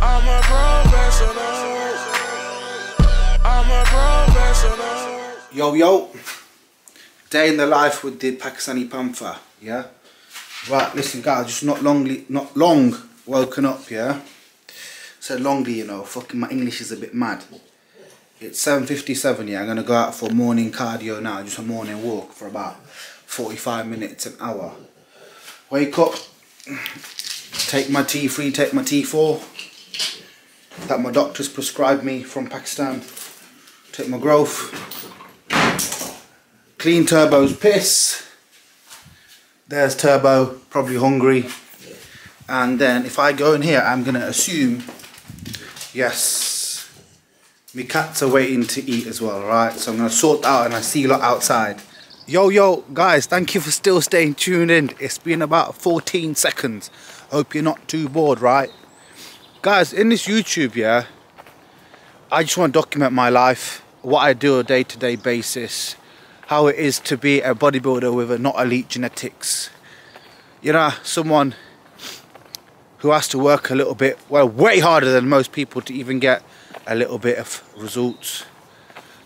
I'm a professional. I'm a professional. Yo, yo. Day in the life with the Pakistani Panther, yeah? Right, listen guys, just not longly, not long woken up, yeah? Said longly, you know, fucking my English is a bit mad. It's 7.57, yeah, I'm gonna go out for morning cardio now, just a morning walk for about 45 minutes, an hour. Wake up, take my T3, take my T4 that my doctors prescribed me from Pakistan. Take my growth. Clean Turbo's piss. There's Turbo, probably hungry. And then if I go in here, I'm gonna assume, yes, my cats are waiting to eat as well, right? So I'm gonna sort out and I see you lot outside. Yo, yo, guys, thank you for still staying tuned in. It's been about 14 seconds. Hope you're not too bored, right? Guys, in this YouTube, yeah, I just want to document my life, what I do on a day-to-day -day basis, how it is to be a bodybuilder with a not elite genetics. You know, someone who has to work a little bit, well, way harder than most people to even get a little bit of results.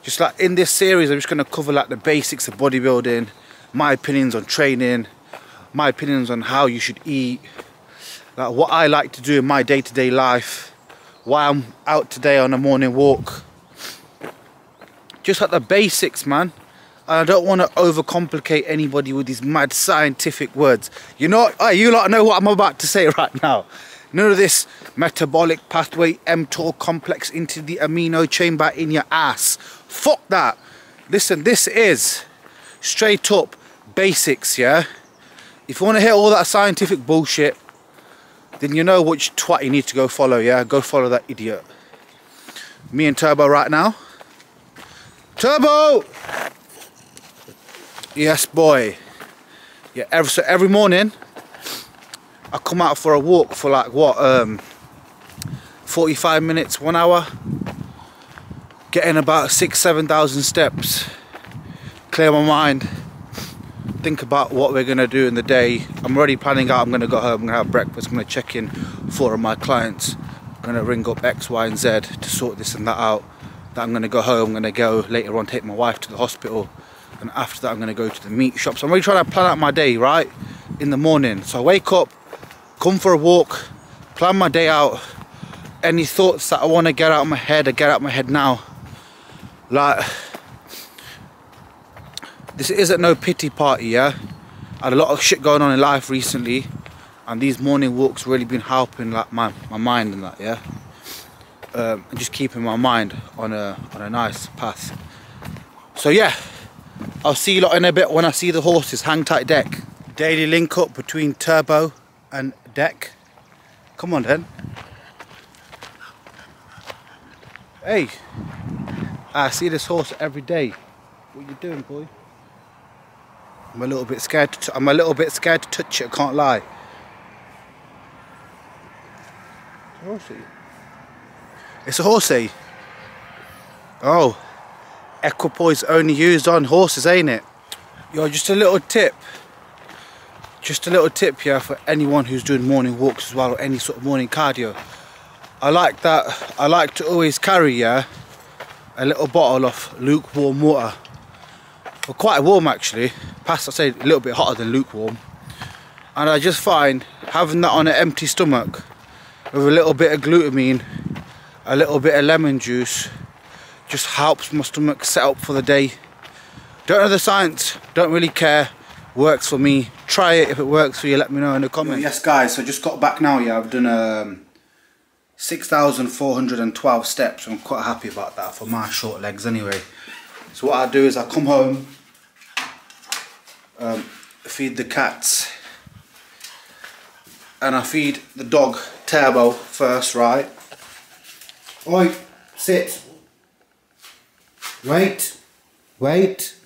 Just like in this series, I'm just going to cover like the basics of bodybuilding, my opinions on training, my opinions on how you should eat, like what I like to do in my day-to-day -day life, why I'm out today on a morning walk. Just like the basics, man. I don't want to overcomplicate anybody with these mad scientific words. You know, hey, you lot know what I'm about to say right now. None of this metabolic pathway mTOR complex into the amino chamber in your ass. Fuck that. Listen, this is straight up basics, yeah? If you want to hear all that scientific bullshit, then you know which twat you need to go follow, yeah? Go follow that idiot. Me and Turbo right now. Turbo! Yes, boy. Yeah, every, so every morning, I come out for a walk for like, what, um, 45 minutes, one hour. Getting about six, 7,000 steps. Clear my mind. Think about what we're gonna do in the day. I'm already planning out, I'm gonna go home, I'm gonna have breakfast, I'm gonna check in four of my clients. I'm gonna ring up X, Y, and Z to sort this and that out. That I'm gonna go home, I'm gonna go later on take my wife to the hospital and after that I'm going to go to the meat shop. So I'm really trying to plan out my day, right, in the morning. So I wake up, come for a walk, plan my day out. Any thoughts that I want to get out of my head, I get out of my head now. Like, this isn't no pity party, yeah? I had a lot of shit going on in life recently and these morning walks really been helping like my, my mind and that, yeah? Um, and just keeping my mind on a, on a nice path. So yeah, I'll see you lot in a bit when I see the horses. Hang tight deck. Daily link up between Turbo and Deck. Come on then. Hey, I see this horse every day. What you doing, boy? I'm a little bit scared. To I'm a little bit scared to touch it. I can't lie. It's a horsey. It's a horsey. Oh. Equipoise only used on horses, ain't it? Yo, just a little tip. Just a little tip here for anyone who's doing morning walks as well or any sort of morning cardio. I like that, I like to always carry, yeah, a little bottle of lukewarm water. Well, quite warm actually, past I say a little bit hotter than lukewarm. And I just find having that on an empty stomach with a little bit of glutamine, a little bit of lemon juice, just helps my stomach set up for the day. Don't know the science, don't really care, works for me. Try it, if it works for you, let me know in the comments. Yes guys, so just got back now, yeah, I've done um, 6,412 steps. I'm quite happy about that for my short legs anyway. So what I do is I come home, um, feed the cats, and I feed the dog Turbo first, right? Oi, sit. Wait, wait,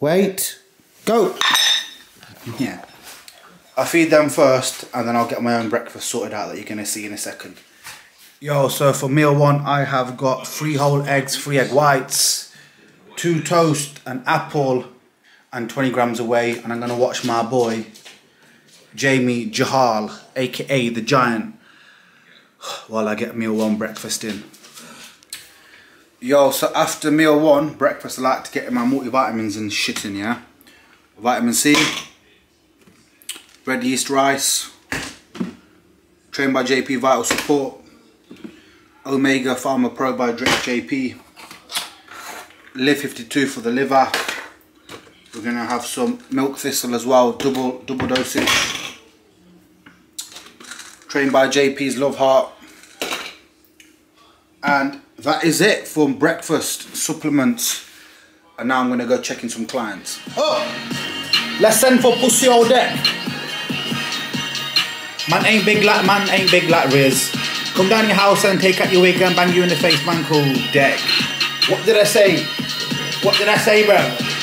wait, go. Yeah. I feed them first and then I'll get my own breakfast sorted out that you're going to see in a second. Yo, so for meal one, I have got three whole eggs, three egg whites, two toast, an apple, and 20 grams away. And I'm going to watch my boy, Jamie Jahal, aka The Giant, while I get meal one breakfast in. Yo, so after meal one breakfast, I like to get my multivitamins and shit in, yeah? Vitamin C, red yeast rice, trained by JP Vital Support, Omega Pharma Pro by Drip JP, Liv 52 for the liver. We're gonna have some milk thistle as well, double double dosage. Trained by JP's Love Heart. And that is it for breakfast supplements. And now I'm gonna go check in some clients. Oh, let's send for pussy all deck. Man ain't big like man ain't big like Riz. Come down your house and take out your wig and bang you in the face, man. Cool deck. What did I say? What did I say, bro?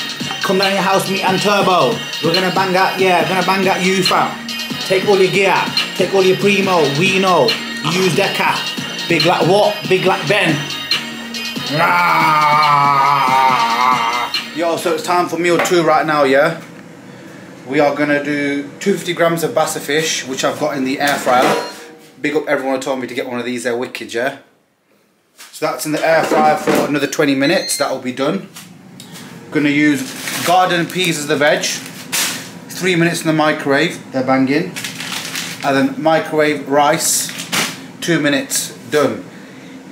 Come down your house, meet and turbo. We're gonna bang out, yeah, we're gonna bang out you, fam. Take all your gear, take all your primo, we know. Use Deca. Big like what? Big like Ben. Yo, so it's time for meal two right now, yeah? We are gonna do 250 grams of basa fish, which I've got in the air fryer. Big up everyone who told me to get one of these, they're wicked, yeah? So that's in the air fryer for another 20 minutes, that'll be done. Gonna use garden peas as the veg. Three minutes in the microwave, they're banging. And then microwave rice, two minutes, done.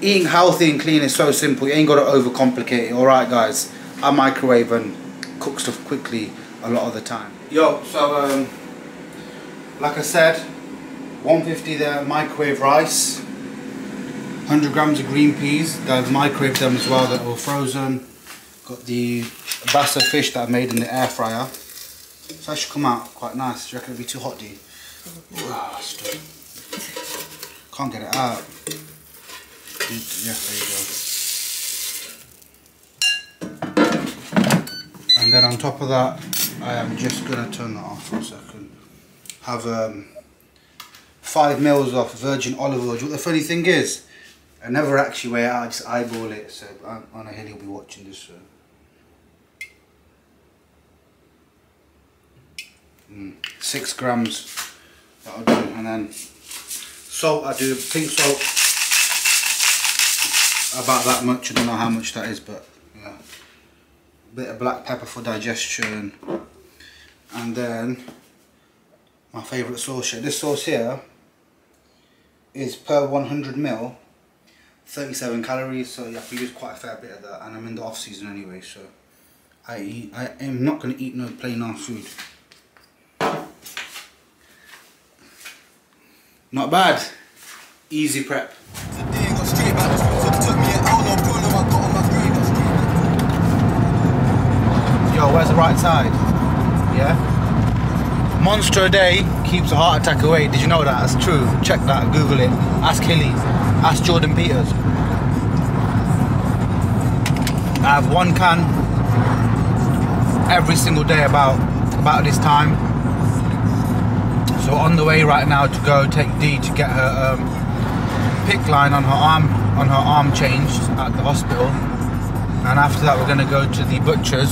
Eating healthy and clean is so simple, you ain't gotta overcomplicate it, alright guys? I microwave and cook stuff quickly a lot of the time. Yo, so um, like I said, 150 there, microwave rice, 100 grams of green peas, I've microwaved them as well, that were frozen. Got the basa fish that I made in the air fryer. So that should come out quite nice. Do you reckon it'll be too hot, do still. Can't get it out. Yeah, there you go. And then on top of that, I am just gonna turn that off for a second. Have um, five mils of virgin olive oil. What the funny thing is, I never actually weigh it out, I just eyeball it. So know Hilly will be watching this. So. Six grams that'll do, and then salt. I do pink salt about that much. I don't know how much that is, but yeah. Bit of black pepper for digestion, and then my favourite sauce here. This sauce here is per 100 mil 37 calories so you have to use quite a fair bit of that and I'm in the off season anyway so I eat, I am not going to eat no plain ass food not bad. Easy prep. Yo where's the right side? Yeah? Monster a day keeps a heart attack away. Did you know that? That's true. Check that. Google it. Ask hilly. Ask jordan peters. I have one can every single day about about this time so on the way right now to go take d to get her um, PICC line on her arm on her arm changed at the hospital. And after that we're going to go to the butcher's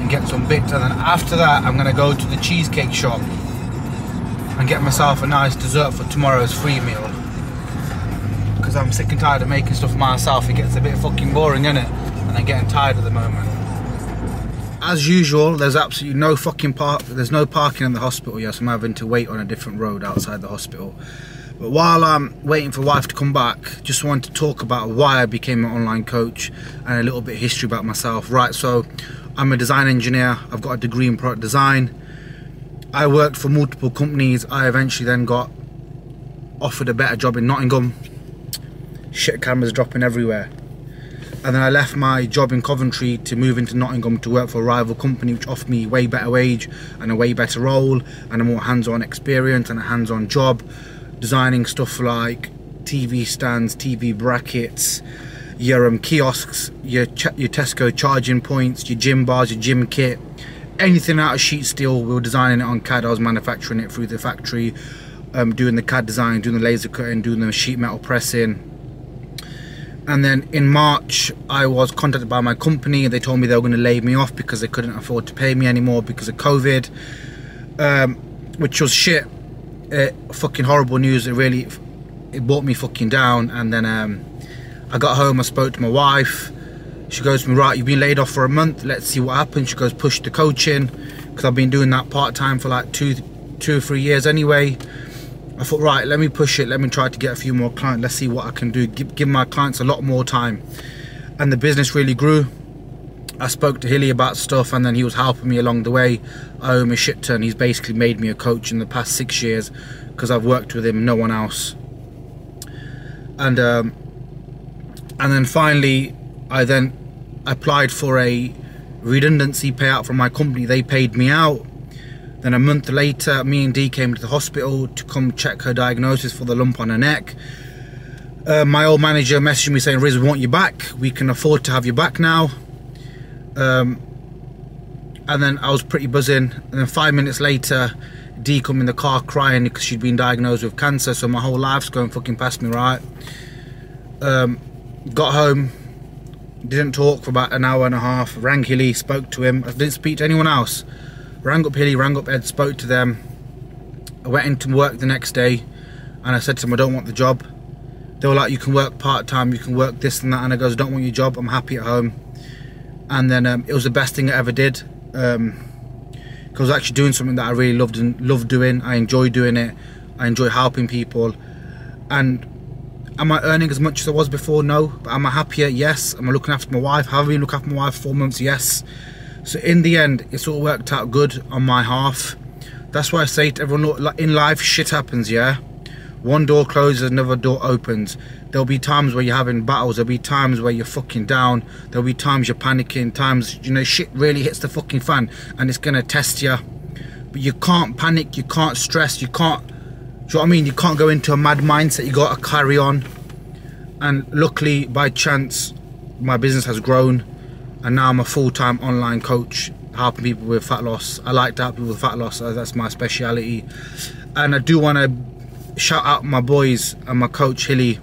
and get some bits. And then after that I'm going to go to the cheesecake shop and get myself a nice dessert for tomorrow's free meal. Because I'm sick and tired of making stuff myself. It gets a bit fucking boring isn't it and I'm getting tired at the moment as usual there's absolutely no fucking park there's no parking in the hospital yet so I'm having to wait on a different road outside the hospital but while I'm waiting for wife to come back, just wanted to talk about why I became an online coach and a little bit of history about myself. Right, so I'm a design engineer. I've got a degree in product design. I worked for multiple companies. I eventually then got offered a better job in Nottingham. Shit cameras dropping everywhere. And then I left my job in Coventry to move into Nottingham to work for a rival company which offered me way better wage and a way better role and a more hands-on experience and a hands-on job. Designing stuff like TV stands, TV brackets, your um, kiosks, your, your Tesco charging points, your gym bars, your gym kit, anything out of sheet steel, we were designing it on CAD, I was manufacturing it through the factory, um, doing the CAD design, doing the laser cutting, doing the sheet metal pressing. And then in March, I was contacted by my company and they told me they were going to lay me off because they couldn't afford to pay me anymore because of COVID, um, which was shit uh, fucking horrible news. It really it brought me fucking down. And then um, I got home, I spoke to my wife. She goes to me, right, you've been laid off for a month. Let's see what happens. She goes, push the coaching because I've been doing that part time for like two, two or three years anyway. I thought, right, let me push it. Let me try to get a few more clients. Let's see what I can do. Give, give my clients a lot more time. And the business really grew. I spoke to Hilly about stuff and then he was helping me along the way. I owe him a shit ton. He's basically made me a coach in the past six years because I've worked with him, no one else. And um, and then finally, I then applied for a redundancy payout from my company. They paid me out. Then a month later, me and Dee came to the hospital to come check her diagnosis for the lump on her neck. Uh, my old manager messaged me saying, Riz, we want you back. We can afford to have you back now. Um, and then I was pretty buzzing. And then five minutes later, Dee come in the car crying because she'd been diagnosed with cancer. So my whole life's going fucking past me, right? Um, got home, didn't talk for about an hour and a half. Rang spoke to him. I didn't speak to anyone else. Rang up Hilly, rang up Ed, spoke to them. I went into work the next day and I said to them, I don't want the job. They were like, you can work part-time, you can work this and that. And I goes, I don't want your job, I'm happy at home. And then um, it was the best thing I ever did. Um, I was actually doing something that I really loved and loved doing. I enjoy doing it. I enjoy helping people. And am I earning as much as I was before? No. But am I happier? Yes. Am I looking after my wife? Have I been looking after my wife for four months? Yes. So in the end, it's all worked out good on my half. That's why I say to everyone, in life, shit happens, yeah? One door closes, another door opens. There'll be times where you're having battles. There'll be times where you're fucking down. There'll be times you're panicking. Times, you know, shit really hits the fucking fan and it's going to test you. But you can't panic. You can't stress. You can't, do you know what I mean? You can't go into a mad mindset. You got to carry on. And luckily, by chance, my business has grown. And now I'm a full-time online coach helping people with fat loss. I like to help people with fat loss. That's my speciality. And I do want to shout out my boys and my coach Hilly,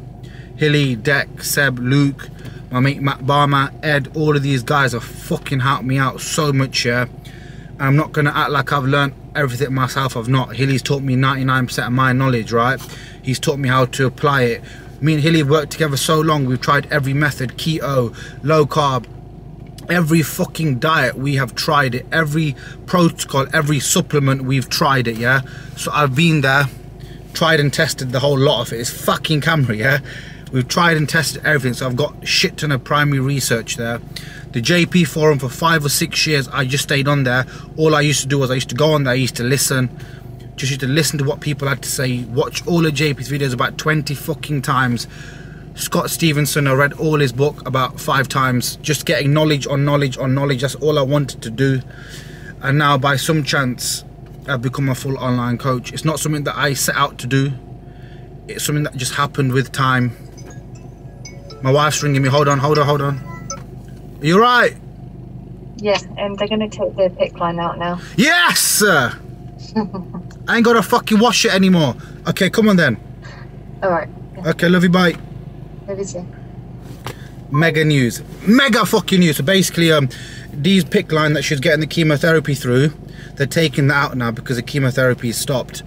Hilly, Deck, Seb, Luke, my mate Matt Barmer, Ed, all of these guys have fucking helped me out so much, yeah. And I'm not gonna act like I've learned everything myself, I've not. Hilly's taught me 99% of my knowledge, right? He's taught me how to apply it. Me and Hilly have worked together so long, we've tried every method, keto, low carb, every fucking diet we have tried it every protocol every supplement we've tried it yeah so i've been there tried and tested the whole lot of it. It's fucking camera, yeah? We've tried and tested everything, so I've got shit ton of primary research there. The JP forum for five or six years, I just stayed on there. All I used to do was I used to go on there, I used to listen. Just used to listen to what people had to say, watch all of JP's videos about 20 fucking times. Scott Stevenson, I read all his book about five times, just getting knowledge on knowledge on knowledge. That's all I wanted to do. And now, by some chance, I've become a full online coach. It's not something that I set out to do. It's something that just happened with time. My wife's ringing me. Hold on, hold on, hold on. Are you right? Yeah, and they're going to take the pick line out now. Yes! I ain't got to fucking wash it anymore. Okay, come on then. All right. Okay, love you, bye. Love. Mega news. Mega fucking news. So basically, um, these PICC line that she's getting the chemotherapy through, they're taking that out now because the chemotherapy is stopped.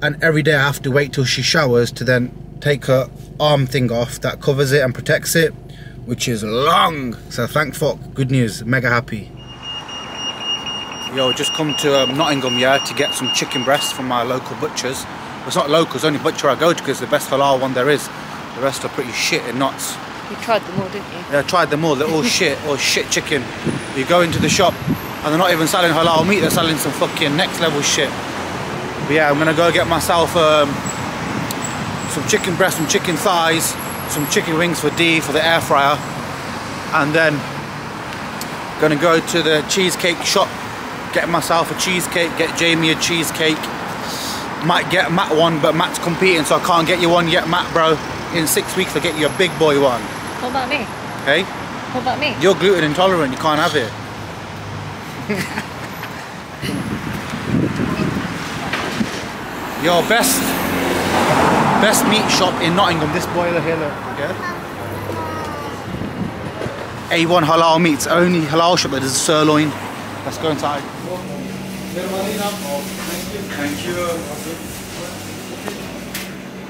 And every day I have to wait till she showers to then take her arm thing off that covers it and protects it, which is long. So thank fuck, good news, mega happy. Yo, just come to um, Nottingham, yeah, to get some chicken breasts from my local butchers. It's not local, it's only butcher I go to because it's the best halal one there is. The rest are pretty shit and nuts. You tried them all, didn't you? Yeah, I tried them all. They're all shit or shit chicken. You go into the shop and they're not even selling halal meat. They're selling some fucking next level shit. But yeah, I'm gonna go get myself um, some chicken breast, some chicken thighs, some chicken wings for D for the air fryer, and then gonna go to the cheesecake shop, get myself a cheesecake, get Jamie a cheesecake. Might get Matt one, but Matt's competing, so I can't get you one yet, Matt, bro. In six weeks, I'll get you a big boy one. What about me? Hey? What about me? You're gluten intolerant, you can't have it. Your best best meat shop in Nottingham, this boiler here, look, yeah? A1 halal meats, only halal shop that does sirloin. Let's go inside. Thank you.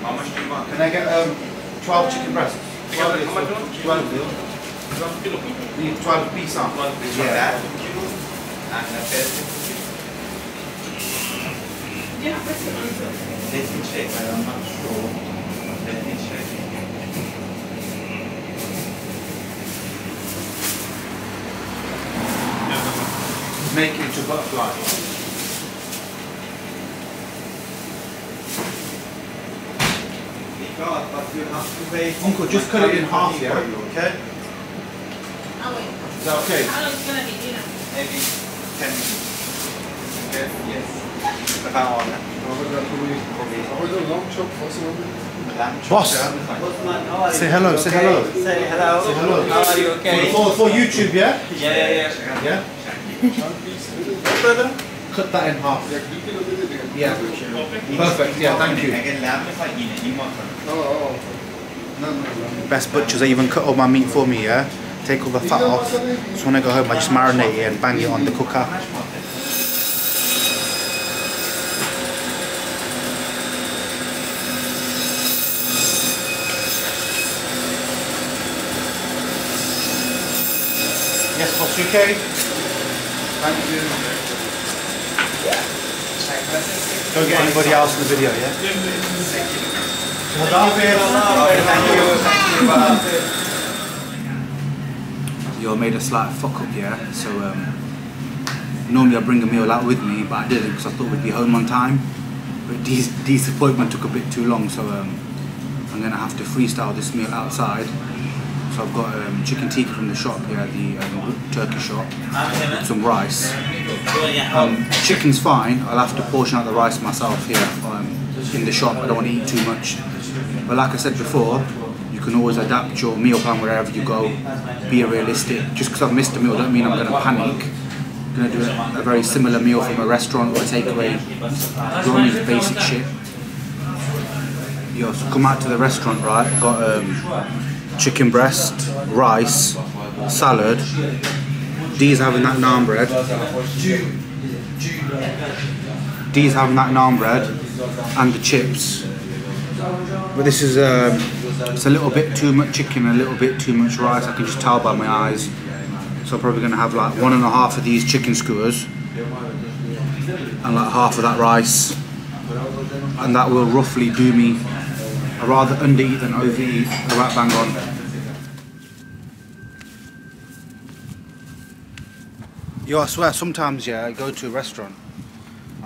How much do you want? Can I get um, 12 chicken breasts? 12 How much do you want? 12 deal. Need 12 piece. Yeah. That kilo and the best. Yeah, Let me check. I'm not sure. Let me check. Make it into butterfly. Because, but you have to wait. Uncle, just cut it in half, yeah? Okay? I'll wait. Is that okay? How long is it gonna be, do you know? Maybe 10 minutes. Okay? Yes. About one. Lamb chop. Boss. Yeah. Say hello, say hello. Say hello. Say hello. How are you? Okay? For, for YouTube, yeah? Yeah, yeah, yeah. Yeah? Brother? Cut that in half. Yeah. Perfect, yeah, thank you. Best butchers, they even cut all my meat for me, yeah? Take all the fat off. So when I go home, I just marinate it and bang it on the cooker. Yes, boss, you okay? Thank you. Don't get anybody else in the video, yeah? Yo, I made a slight fuck up, yeah? So, um, normally I bring a meal out with me, but I didn't because I thought we'd be home on time. But Dee's, Dee's appointment took a bit too long, so um, I'm gonna have to freestyle this meal outside. So I've got um, chicken tikka from the shop, yeah, the um, Turkish shop, some rice. Um, chicken's fine. I'll have to portion out the rice myself here in the shop. I don't want to eat too much. But like I said before, you can always adapt your meal plan wherever you go. Be realistic. Just because I've missed a meal, don't mean I'm going to panic. I'm going to do a, a very similar meal from a restaurant or a takeaway. Ronnie's basic shit. Yo, so come out to the restaurant, right? Got um, chicken breast, rice, salad. Dee's having that naan bread. Dee's having that naan bread and the chips. But this is um, it's a little bit too much chicken, a little bit too much rice. I can just tell by my eyes. So I'm probably gonna have like one and a half of these chicken skewers and like half of that rice, and that will roughly do me. I rather undereat than overeat. Right bang on. Yo, I swear, sometimes, yeah, I go to a restaurant,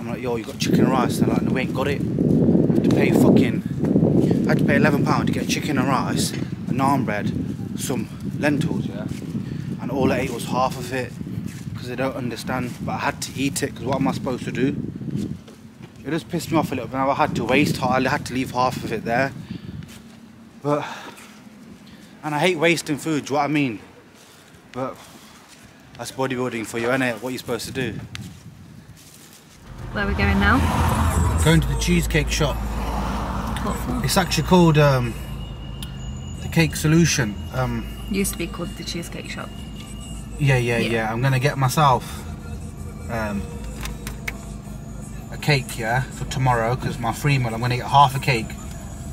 I'm like, yo, you got chicken and rice? They're like, no, we ain't got it. I had to pay fucking, I had to pay £11 to get chicken and rice, a naan bread, some lentils, yeah? And all I ate was half of it, because they don't understand, but I had to eat it, because what am I supposed to do? It just pissed me off a little bit, I had to waste, I had to leave half of it there. But, and I hate wasting food, do you know what I mean? But, that's bodybuilding for you, innit? What are you supposed to do? Where are we going now? Going to the cheesecake shop. What for? It's actually called um, the Cake Solution. Um, Used to be called the Cheesecake Shop. yeah, yeah, yeah, Yeah. I'm gonna get myself um, a cake, yeah, for tomorrow because my free meal. I'm gonna get half a cake.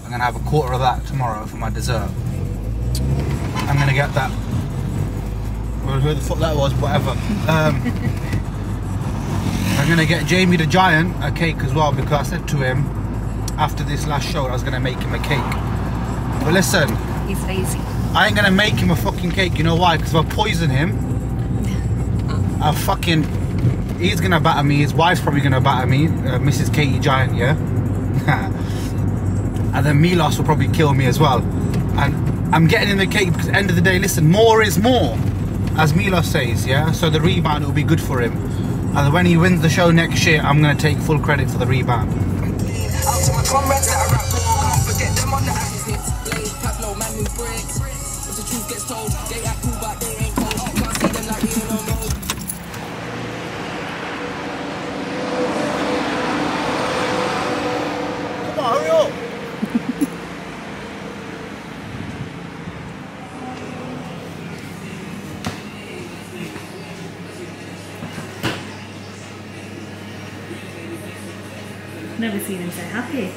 I'm gonna have a quarter of that tomorrow for my dessert. I'm gonna get that. Well, who the fuck that was, whatever. Um, I'm gonna get Jamie the Giant a cake as well because I said to him after this last show I was gonna make him a cake. But listen, He's lazy. I ain't gonna make him a fucking cake. You know why? Because if I poison him, I fucking he's gonna batter me. His wife's probably gonna batter me, uh, Mrs. Katie Giant, yeah. and then Milos will probably kill me as well. And I'm getting him the cake because the end of the day, listen, more is more, as Milos says, yeah. So the rebound will be good for him. And when he wins the show next year, I'm gonna take full credit for the rebound. Never seen him so happy.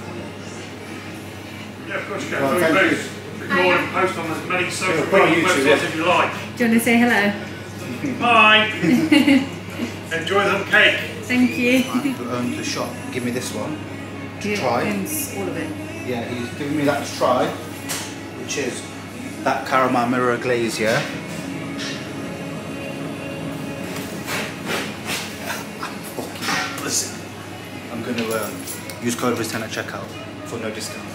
Yeah, of course you can. Well, Go thank you. Record and post on as many social put media YouTube, websites yeah. as you like. Do you want to say hello? Bye. Enjoy the cake. Thank you. Who owns the shop? Give me this one. He Try. all of it. Yeah, he's giving me that to try, which is that caramel mirror glaze, yeah. Use code RIS10 at checkout for no discount.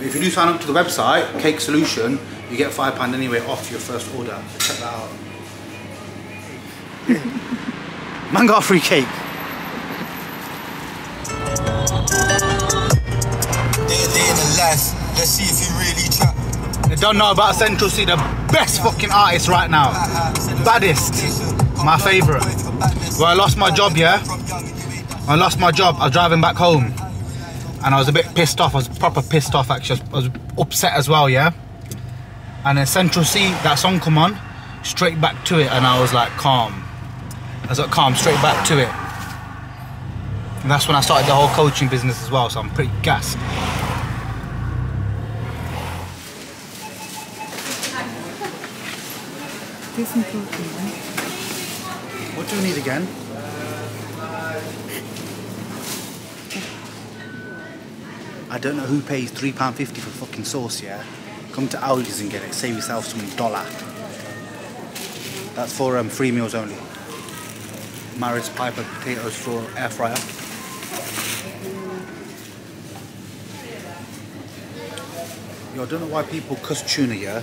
If you do sign up to the website, Cake Solution, you get five pound anyway off your first order. Check that out. Man got a free cake. Let's see if you really trap. They don't know about Central Cee, the best fucking artist right now. Baddest. My favourite. Well, I lost my job, yeah? I lost my job. I was driving back home. And I was a bit pissed off. I was proper pissed off, actually. I was, upset as well, yeah? And then Central Cee, that song come on, straight back to it. And I was like, calm. I was like, calm, straight back to it. And that's when I started the whole coaching business as well, so I'm pretty gassed. Talking then. Do need again? I don't know who pays £3.50 for fucking sauce, yeah? Come to Aldi's and get it. Save yourself some dollar. That's for um, free meals only. Maris Piper potatoes for air fryer. Yo, I don't know why people cuss tuna, yeah?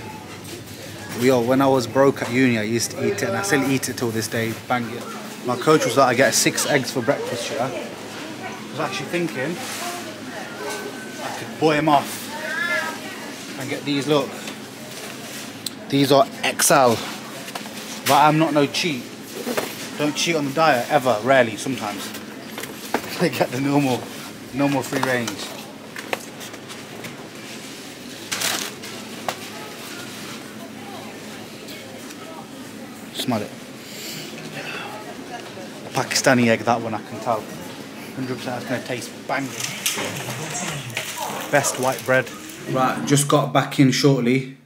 Yo, when I was broke at uni, I used to eat it, and I still eat it till this day. Bang it. My coach was like, I get six eggs for breakfast, yeah? I was actually thinking I could boil them off and get these. Look, these are XL, but I'm not no cheat. Don't cheat on the diet ever. Rarely, sometimes. I get the normal, normal free range. Smell it. Pakistani egg, that one I can tell. 100% that's going to taste banging. Best white bread. Right, just got back in shortly.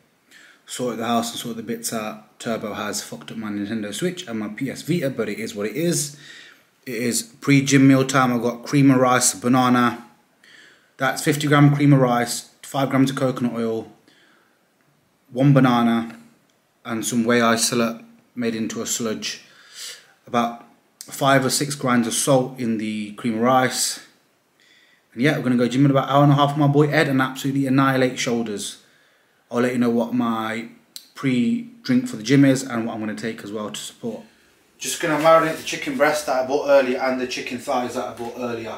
Sorted the house and sorted the bits out. Turbo has fucked up my Nintendo Switch and my PS Vita, but it is what it is. It is pre-gym meal time. I've got cream of rice, banana. That's 50 gram cream of rice, 5 grams of coconut oil, one banana, and some whey isolate made into a sludge. About five or six grains of salt in the cream of rice. And yeah, we're gonna go gym in about an hour and a half my boy Ed and absolutely annihilate shoulders. I'll let you know what my pre-drink for the gym is and what I'm gonna take as well to support. Just gonna marinate the chicken breast that I bought earlier and the chicken thighs that I bought earlier.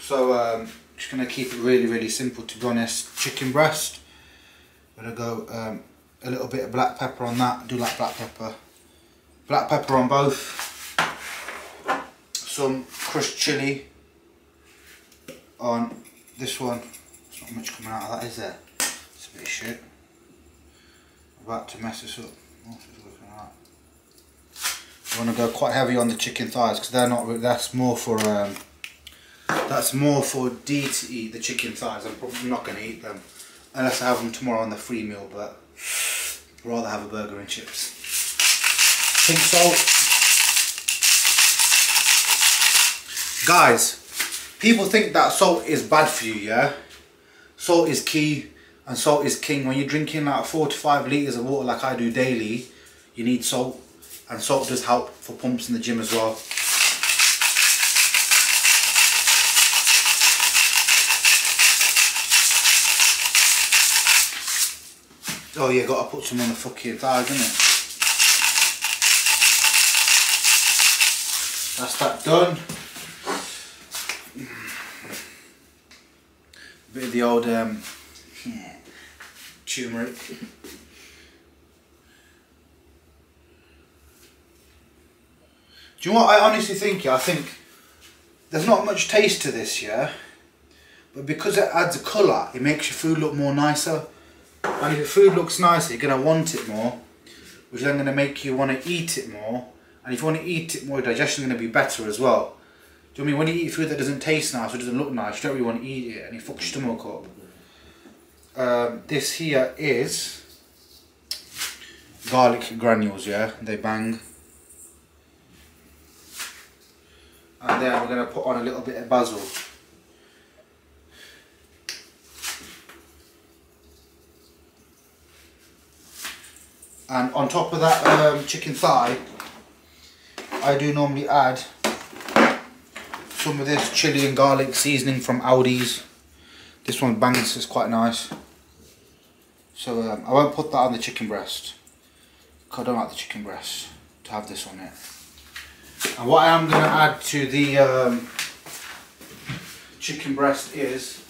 So um, just gonna keep it really, really simple to be honest. Chicken breast. Gonna go um, a little bit of black pepper on that. Do like black pepper. Black pepper on both. Some crushed chili on this one. There's not much coming out of that, is there? It's a bit of shit. About to mess this up. What's this looking like? I want to go quite heavy on the chicken thighs because they're not. That's more for. Um, that's more for D to eat the chicken thighs. I'm probably not going to eat them unless I have them tomorrow on the free meal. But I'd rather have a burger and chips. Pink salt. Guys, people think that salt is bad for you, yeah? Salt is key and salt is king. When you're drinking like four to five litres of water like I do daily, you need salt. And salt does help for pumps in the gym as well. Oh yeah, gotta put some on the fucking thighs, innit? That's that done. Bit of the old um, turmeric. Do you know what I honestly think? Yeah, I think there's not much taste to this, yeah. But because it adds a colour, it makes your food look more nicer. And if your food looks nicer, you're gonna want it more, which then gonna make you want to eat it more. And if you want to eat it more, your digestion's gonna be better as well. Do you know what I mean when you eat food that doesn't taste nice or doesn't look nice, you don't really want to eat it and it fucks your stomach up. Um, this here is garlic granules, yeah, they bang. And then we're going to put on a little bit of basil. And on top of that um, chicken thigh, I do normally add some of this chili and garlic seasoning from Aldi's. This one bangs, it's quite nice. So um, I won't put that on the chicken breast. I don't like the chicken breast to have this on it. And what I am going to add to the um, chicken breast is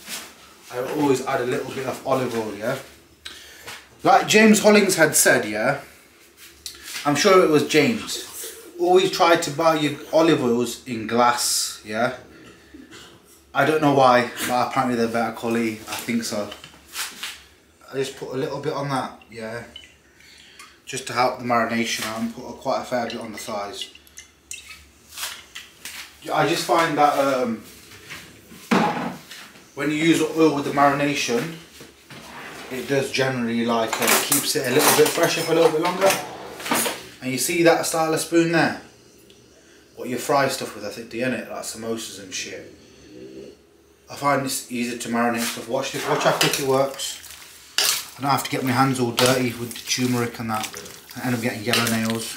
I always add a little bit of olive oil, yeah. Like James Hollings had said, yeah. I'm sure it was James. Always try to buy your olive oils in glass, yeah. I don't know why, but apparently they're better quality. I think so. I just put a little bit on that, yeah. Just to help the marination and put quite a fair bit on the thighs. I just find that um, when you use oil with the marination, it does generally like uh, keeps it a little bit fresher for a little bit longer. And you see that style of spoon there? What you fry stuff with, I think, do you it? Like samosas and shit. I find this easier to marinate stuff. Watch this, watch how quick it works. I don't have to get my hands all dirty with the turmeric and that. I end up getting yellow nails.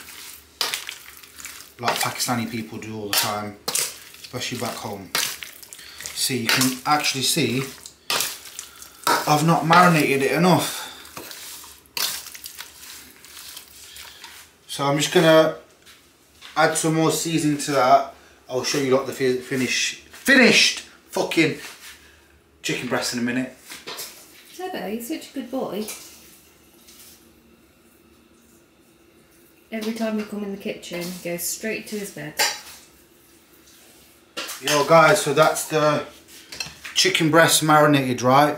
Like Pakistani people do all the time. Especially back home. See, you can actually see I've not marinated it enough. So I'm just gonna add some more seasoning to that. I'll show you lot the finish, finished fucking chicken breast in a minute. Turbo, you're such a good boy. Every time you come in the kitchen, he goes straight to his bed. Yo guys, so that's the chicken breast marinated, right?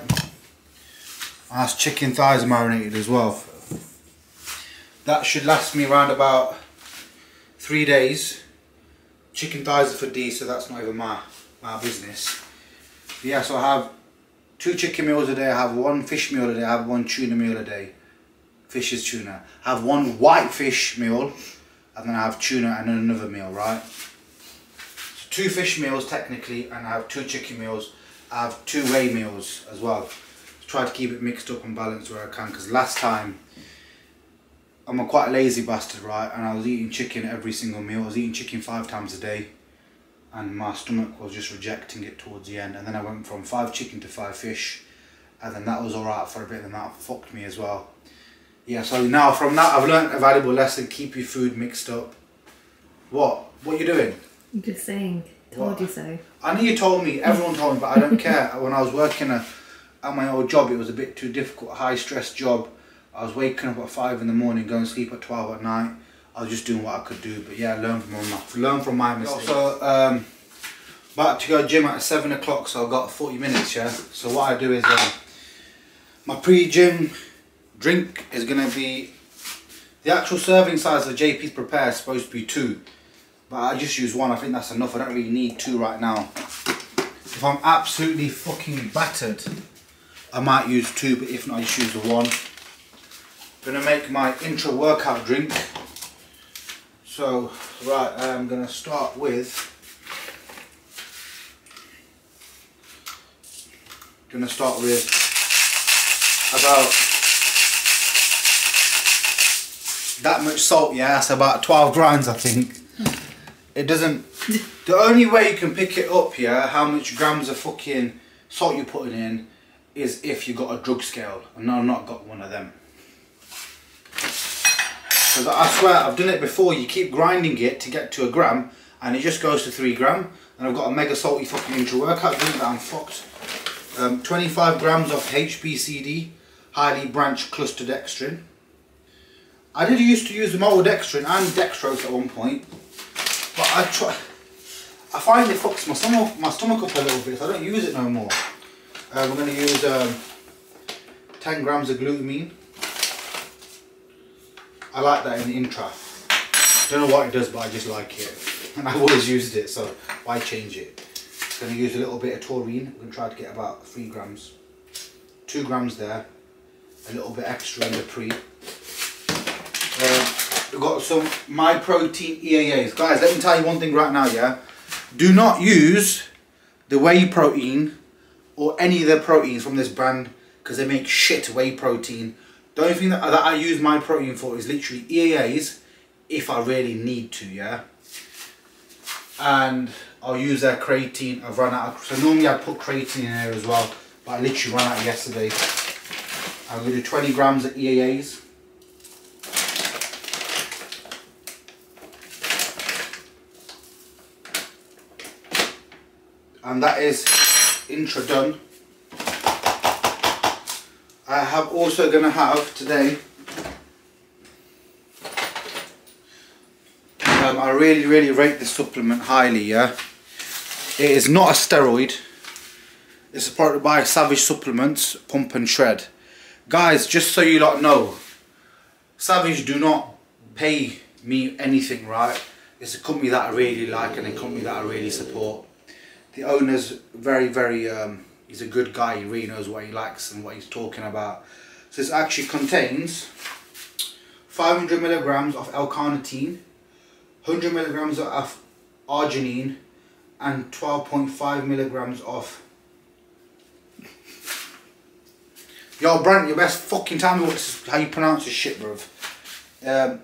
And that's chicken thighs marinated as well. That should last me around about three days. Chicken thighs are for D, so that's not even my, my business. But yeah, so I have two chicken meals a day, I have one fish meal a day, I have one tuna meal a day. Fish is tuna. I have one white fish meal, and then I have tuna and another meal, right? So two fish meals technically and I have two chicken meals. I have two whey meals as well. Try to keep it mixed up and balanced where I can because last time I'm a quite lazy bastard right and I was eating chicken every single meal. I was eating chicken five times a day and my stomach was just rejecting it towards the end and then I went from five chicken to five fish and then that was alright for a bit and that fucked me as well. Yeah so now from that I've learned a valuable lesson keep your food mixed up. What? What are you doing? I'm just saying, told What? you so. I know you told me, everyone told me, but I don't care. When I was working a, at my old job, it was a bit too difficult, high stress job. I was waking up at 5 in the morning, going to sleep at 12 at night. I was just doing what I could do, but yeah, learn from my, learn from my mistakes. So, um, about to go gym at 7 o'clock, so I've got 40 minutes, yeah? So what I do is, um, my pre-gym drink is going to be, the actual serving size of JP's Prepare is supposed to be two. But I just use one, I think that's enough. I don't really need two right now. If I'm absolutely fucking battered, I might use two, but if not, I just use the one. Gonna make my intro workout drink. So, right, I'm gonna start with. Gonna start with about that much salt, yeah, that's about 12 grams, I think. It doesn't. The only way you can pick it up, yeah, how much grams of fucking salt you're putting in, is if you got a drug scale. And I've not got one of them. Because I swear, I've done it before. You keep grinding it to get to a gram, and it just goes to three gram. And I've got a mega salty fucking intra workout drink that I'm fucked. Um, 25 grams of HBCD, highly branched cluster dextrin. I did used to use the maltodextrin and dextrose at one point, but I try. I find it fucks my stomach, my stomach up a little bit, so I don't use it no more. Uh, we're going to use um, 10 grams of glutamine. I like that in the intra. Don't know what it does, but I just like it, and I've always used it, so why change it? Gonna use a little bit of taurine. We're gonna try to get about three grams. Two grams there. A little bit extra in the pre. Uh, we've got some My Protein EAAs. Guys, let me tell you one thing right now, yeah? Do not use the whey protein or any of the proteins from this brand because they make shit whey protein. The only thing that, that I use my protein for is literally EAAs if I really need to, yeah? And I'll use their creatine. I've run out of, so normally I put creatine in there as well, but I literally ran out yesterday. I'm to do 20 grams of EAAs. And that is intra done. I have also going to have today um, I really really rate this supplement highly yeah. It is not a steroid. It's supported by Savage Supplements Pump and Shred. Guys just so you lot know Savage do not pay me anything right? It's a company that I really like and a company that I really support. The owner's very very um, he's a good guy he really knows what he likes and what he's talking about. So this actually contains 500 milligrams of L-carnitine 100 milligrams of arginine and 12.5 milligrams of Yo Brent, you best fucking tell me what's how you pronounce this shit bruv. Um,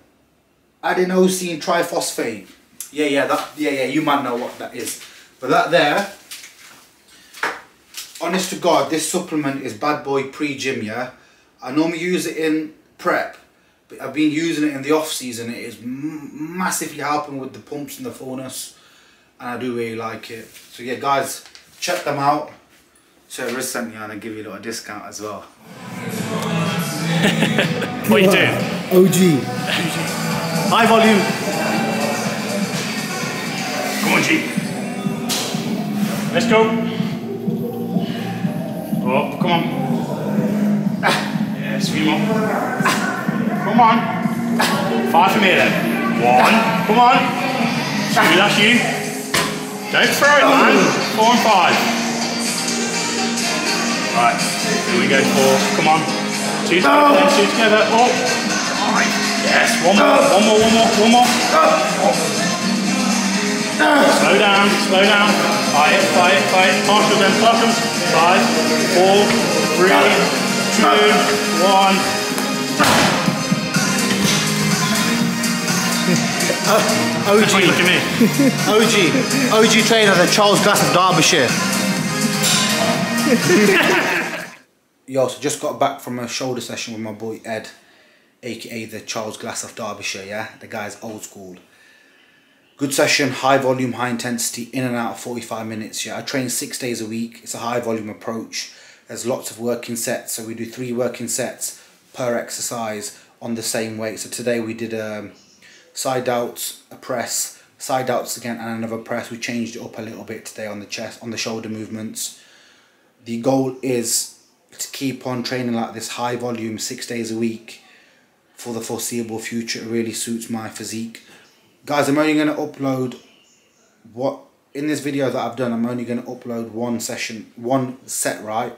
adenosine triphosphate. Yeah yeah that yeah yeah you might know what that is. But that there honest to God, this supplement is bad boy pre-gym, yeah? I normally use it in prep, but I've been using it in the off season. It is massively helping with the pumps and the fullness, and I do really like it. So yeah, guys, check them out. So Riz sent me and I give you a little discount as well. What you doing? OG. High volume. Come on, G. Let's go. Oh, come on. Yes, few more. Come on. Five from here then. One. Come on. Two, that's you. Don't throw it, man. Four and five. Right. Here we go. Four. Come on. Two together. Then two together. Oh. Yes. One more. One more. One more. One more. Slow down. Slow down. Fight. Fight. Fight. Partial then. Partials. Five. Four. Three. Two. One. OG. Look at me. OG. OG trainer, the Charles Glass of Derbyshire. Yo, so just got back from a shoulder session with my boy Ed, aka the Charles Glass of Derbyshire, yeah? The guy's old school. Good session, high volume, high intensity, in and out of 45 minutes, yeah? I train six days a week. It's a high volume approach. There's lots of working sets, so we do three working sets per exercise on the same weight. So today we did um, side outs, a press, side outs again, and another press. We changed it up a little bit today on the chest, on the shoulder movements. The goal is to keep on training like this high volume six days a week for the foreseeable future. It really suits my physique. Guys, I'm only going to upload what in this video that I've done. I'm only going to upload one session, one set, right?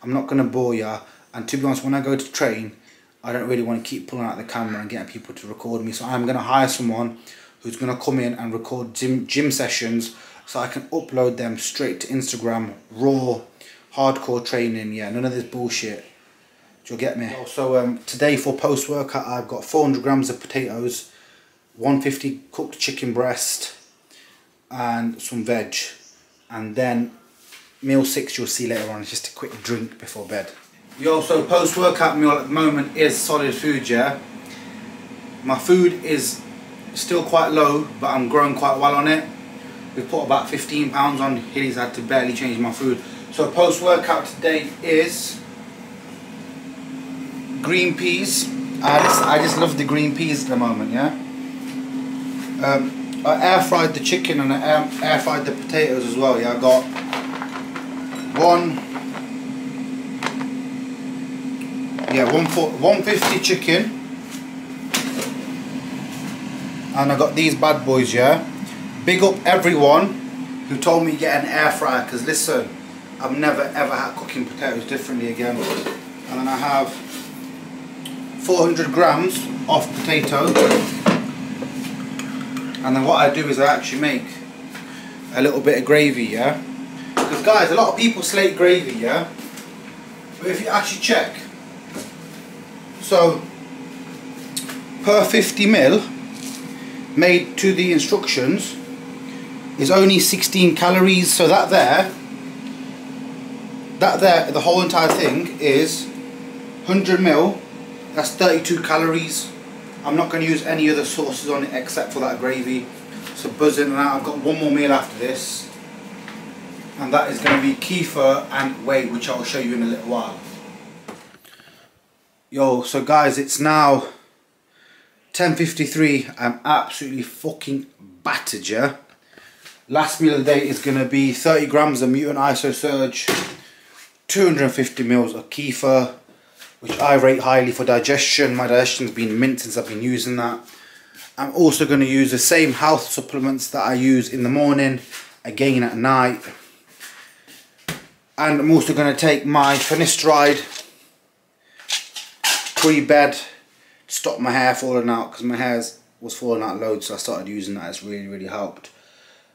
I'm not going to bore ya. And to be honest, when I go to train, I don't really want to keep pulling out the camera and getting people to record me. So I'm going to hire someone who's going to come in and record gym, gym sessions so I can upload them straight to Instagram, raw, hardcore training. Yeah, none of this bullshit. Do you get me? So um, today for post workout, I've got 400 grams of potatoes, 150 cooked chicken breast, and some veg. And then meal six you'll see later on is just a quick drink before bed. Yo, so post workout meal at the moment is solid food, yeah. My food is still quite low, but I'm growing quite well on it. We put about 15 pounds on. Hilly's had to barely change my food. So post workout today is green peas. I just, I just love the green peas at the moment, yeah. Um, I air fried the chicken and I air, fried the potatoes as well. Yeah, I got one, yeah, one for 150 chicken, and I got these bad boys. Yeah, big up everyone who told me get an air fryer because listen, I've never ever had cooking potatoes differently again. And then I have 400 grams of potato. And then what I do is I actually make a little bit of gravy, yeah? Because guys, a lot of people slate gravy, yeah? But if you actually check, so per 50 mil made to the instructions is only 16 calories so that there that there the whole entire thing is 100 mil that's 32 calories I'm not going to use any other sauces on it except for that gravy. So buzzing and out I've got one more meal after this. And that is going to be kefir and whey which I'll show you in a little while. Yo so guys it's now 10.53 I'm absolutely fucking battered yeah? Last meal of the day is going to be 30 grams of mutant iso surge 250 mils of kefir which I rate highly for digestion. My digestion's been mint since I've been using that. I'm also going to use the same health supplements that I use in the morning again at night. And I'm also going to take my finasteride pre-bed stop my hair falling out because my hair was falling out loads so I started using that. It's really really helped.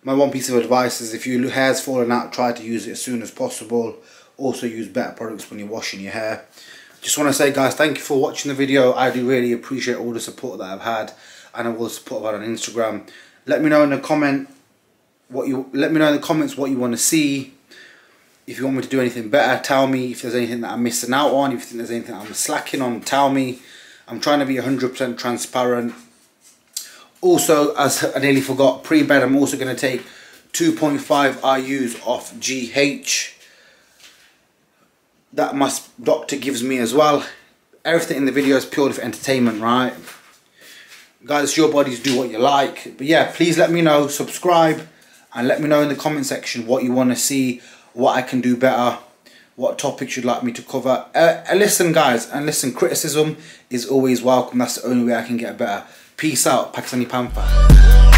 My one piece of advice is if your hair's falling out try to use it as soon as possible. Also use better products when you're washing your hair just want to say guys thank you for watching the video. I do really appreciate all the support that I've had and all the support I've had on Instagram. Let me know in the comment what you let me know in the comments what you want to see. If you want me to do anything better tell me. If there's anything that I'm missing out on if you think there's anything I'm slacking on tell me. I'm trying to be 100% transparent. Also as I nearly forgot pre-bed I'm also going to take 2.5 IU's off GH that my doctor gives me as well. Everything in the video is purely for entertainment right? Guys your bodies do what you like. But yeah please let me know. Subscribe and let me know in the comment section what you want to see what I can do better what topics you'd like me to cover. Uh, uh, listen guys and listen criticism is always welcome. That's the only way I can get better. Peace out. Pakistani Panther